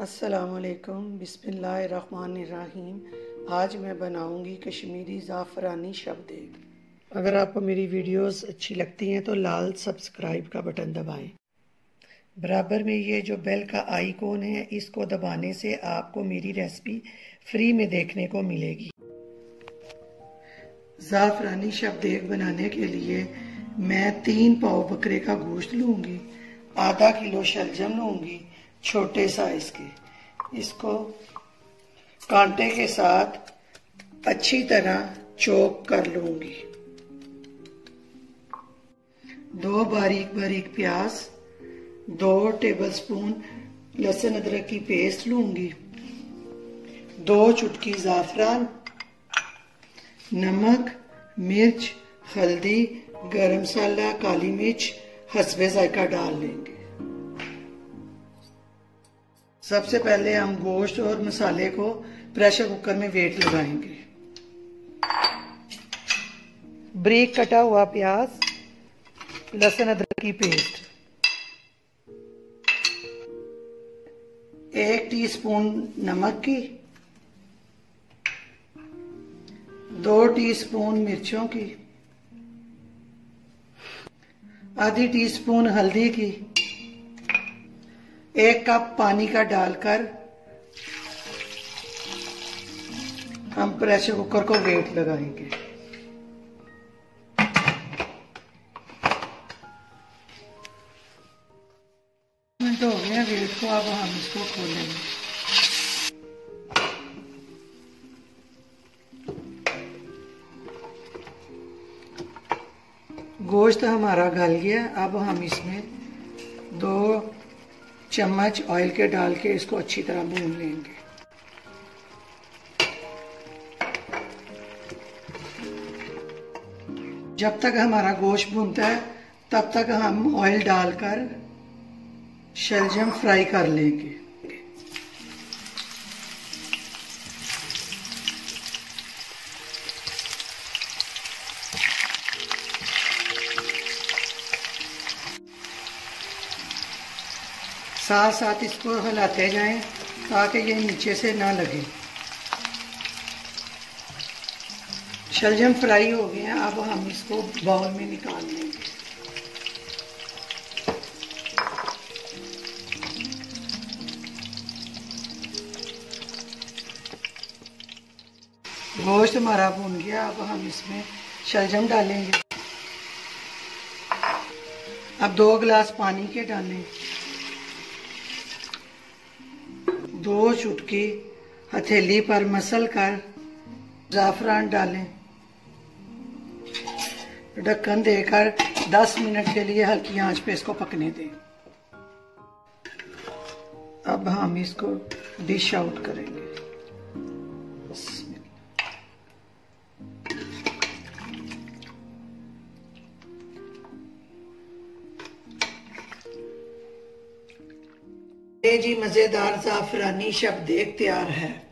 असलकम बिसमीम आज मैं बनाऊँगी कश्मीरी ज़ाफ़रानी शबदेग अगर आपको मेरी वीडियोस अच्छी लगती हैं तो लाल सब्सक्राइब का बटन दबाएँ। बराबर में ये जो बेल का आइकॉन है, इसको दबाने से आपको मेरी रेसिपी फ्री में देखने को मिलेगी। ज़ाफ़रानी शबदेग बनाने के लिए मैं तीन पाव बकरे का गोश्त लूँगी, आधा किलो शलजम लूँगी छोटे साइज़ के। इसको कांटे के साथ अच्छी तरह चौक कर लूँगी। दो बारीक बारीक प्याज, दो टेबलस्पून लहसुन अदरक की पेस्ट लूँगी। दो चुटकी जाफरान, नमक, मिर्च, हल्दी, गरम मसाला, काली मिर्च हसबे जायका डाल लेंगे। सबसे पहले हम गोश्त और मसाले को प्रेशर कुकर में वेट लगाएँगे। ब्रेक कटा हुआ प्याज, लहसुन अदरक की पेस्ट। एक टीस्पून नमक की, दो टीस्पून मिर्चों की, आधी टीस्पून हल्दी की एक कप पानी का डालकर हम प्रेशर कुकर को वेट लगाएँगे। मिनट हो गया वेट को अब हम इसको खोलेंगे। गोश्त हमारा गल गया, अब हम इसमें दो चम्मच ऑयल के डाल के इसको अच्छी तरह भून लेंगे। जब तक हमारा गोश्त भूनता है, तब तक हम ऑयल डालकर शलजम फ्राई कर लेंगे। साथ साथ इसको हिलाते जाएँ, ताकि ये नीचे से ना लगे। शलजम फ्राई हो गए हैं, अब हम इसको बाउल में निकाल लेंगे। गोश्त हमारा भून गया, अब हम इसमें शलजम डालेंगे। अब दो गिलास पानी के डालेंगे दो चुटकी हथेली पर मसल कर जाफरान डालें। ढक्कन देकर 10 मिनट के लिए हल्की आँच पे इसको पकने दें। अब हम इसको डिश आउट करेंगे। जी मज़ेदार ज़ाफ़रानी शब्द एक तैयार है।